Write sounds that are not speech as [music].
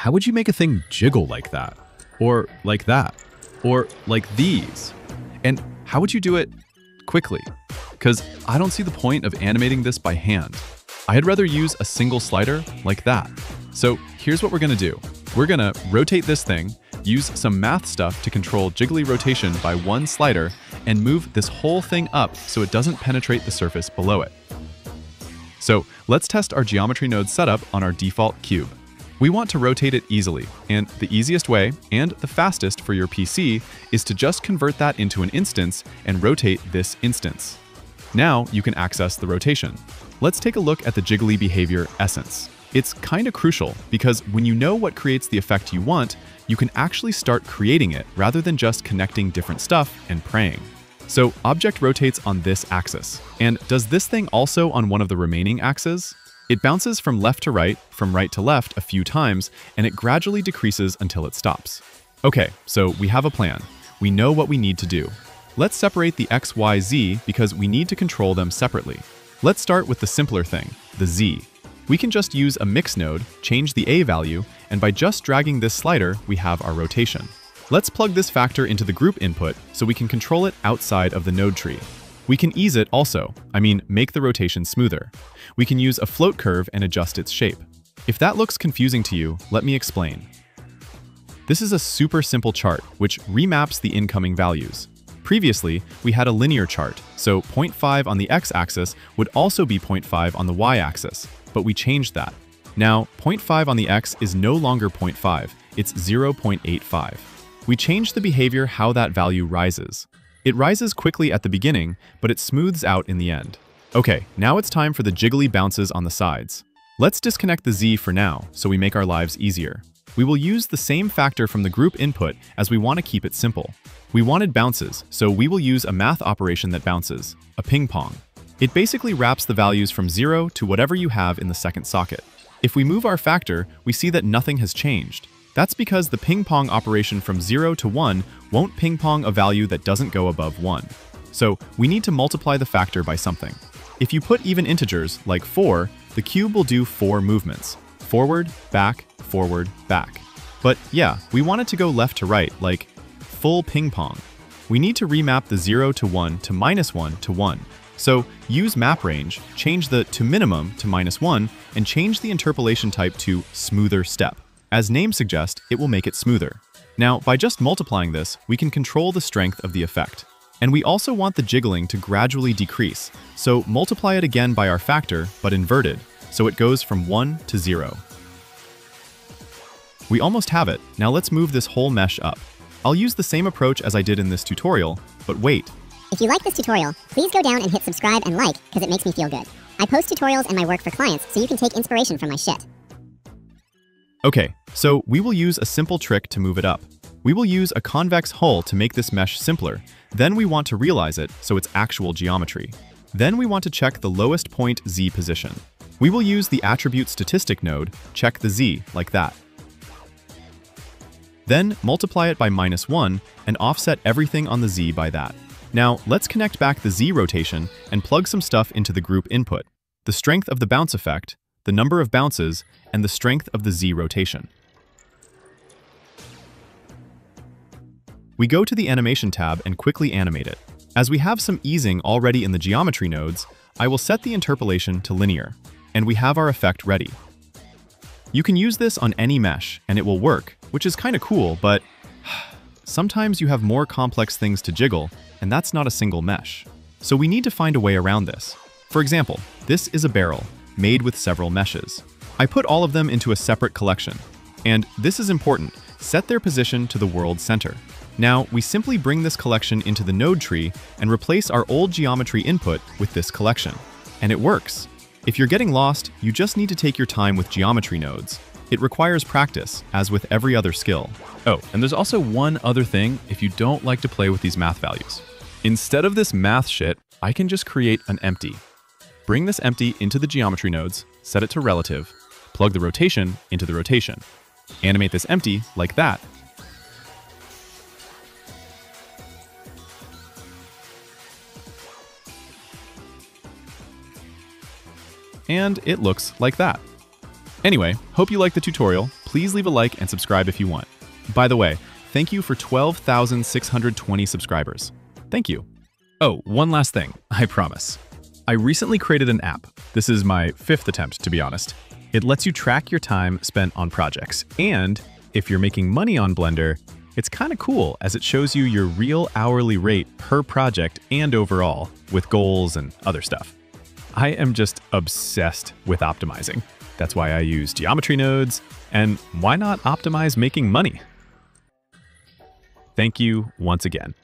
how would you make a thing jiggle like that? Or like that? Or like these? And how would you do it quickly? Because I don't see the point of animating this by hand. I'd rather use a single slider like that. So here's what we're gonna do. We're gonna rotate this thing, use some math stuff to control jiggly rotation by one slider, and move this whole thing up so it doesn't penetrate the surface below it. So let's test our geometry node setup on our default cube. We want to rotate it easily, and the easiest way, and the fastest for your PC, is to just convert that into an instance and rotate this instance. Now you can access the rotation. Let's take a look at the jiggly behavior essence. It's kinda crucial because when you know what creates the effect you want, you can actually start creating it rather than just connecting different stuff and praying. So object rotates on this axis. And does this thing also on one of the remaining axes? It bounces from left to right, from right to left a few times, and it gradually decreases until it stops. Okay, so we have a plan. We know what we need to do. Let's separate the x, y, z because we need to control them separately. Let's start with the simpler thing, the z. We can just use a mix node, change the a value, and by just dragging this slider, we have our rotation. Let's plug this factor into the group input so we can control it outside of the node tree. We can ease it also, I mean make the rotation smoother. We can use a float curve and adjust its shape. If that looks confusing to you, let me explain. This is a super simple chart, which remaps the incoming values. Previously, we had a linear chart, so 0.5 on the x-axis would also be 0.5 on the y-axis, but we changed that. Now, 0.5 on the x is no longer 0.5, it's 0.85 we change the behavior how that value rises. It rises quickly at the beginning, but it smooths out in the end. Okay, now it's time for the jiggly bounces on the sides. Let's disconnect the Z for now, so we make our lives easier. We will use the same factor from the group input as we want to keep it simple. We wanted bounces, so we will use a math operation that bounces, a ping pong. It basically wraps the values from 0 to whatever you have in the second socket. If we move our factor, we see that nothing has changed. That's because the ping pong operation from 0 to 1 won't ping pong a value that doesn't go above 1. So we need to multiply the factor by something. If you put even integers, like 4, the cube will do 4 movements. Forward, back, forward, back. But yeah, we want it to go left to right, like full ping pong. We need to remap the 0 to 1 to minus 1 to 1. So use map range, change the to minimum to minus 1, and change the interpolation type to smoother step. As name suggests, it will make it smoother. Now, by just multiplying this, we can control the strength of the effect. And we also want the jiggling to gradually decrease, so multiply it again by our factor, but inverted, so it goes from 1 to 0. We almost have it, now let's move this whole mesh up. I'll use the same approach as I did in this tutorial, but wait. If you like this tutorial, please go down and hit subscribe and like, because it makes me feel good. I post tutorials and my work for clients, so you can take inspiration from my shit. Okay, so we will use a simple trick to move it up. We will use a convex hull to make this mesh simpler. Then we want to realize it so it's actual geometry. Then we want to check the lowest point z position. We will use the attribute statistic node, check the z, like that. Then multiply it by minus 1 and offset everything on the z by that. Now, let's connect back the z rotation and plug some stuff into the group input. The strength of the bounce effect, the number of bounces, and the strength of the Z rotation. We go to the Animation tab and quickly animate it. As we have some easing already in the geometry nodes, I will set the interpolation to linear, and we have our effect ready. You can use this on any mesh, and it will work, which is kinda cool, but [sighs] sometimes you have more complex things to jiggle, and that's not a single mesh. So we need to find a way around this. For example, this is a barrel, made with several meshes. I put all of them into a separate collection. And this is important, set their position to the world center. Now, we simply bring this collection into the node tree and replace our old geometry input with this collection. And it works. If you're getting lost, you just need to take your time with geometry nodes. It requires practice, as with every other skill. Oh, and there's also one other thing if you don't like to play with these math values. Instead of this math shit, I can just create an empty. Bring this empty into the geometry nodes, set it to relative, plug the rotation into the rotation. Animate this empty like that. And it looks like that. Anyway, hope you liked the tutorial. Please leave a like and subscribe if you want. By the way, thank you for 12,620 subscribers. Thank you. Oh, one last thing, [laughs] I promise. I recently created an app. This is my fifth attempt, to be honest. It lets you track your time spent on projects, and if you're making money on Blender, it's kind of cool as it shows you your real hourly rate per project and overall, with goals and other stuff. I am just obsessed with optimizing. That's why I use geometry nodes, and why not optimize making money? Thank you once again.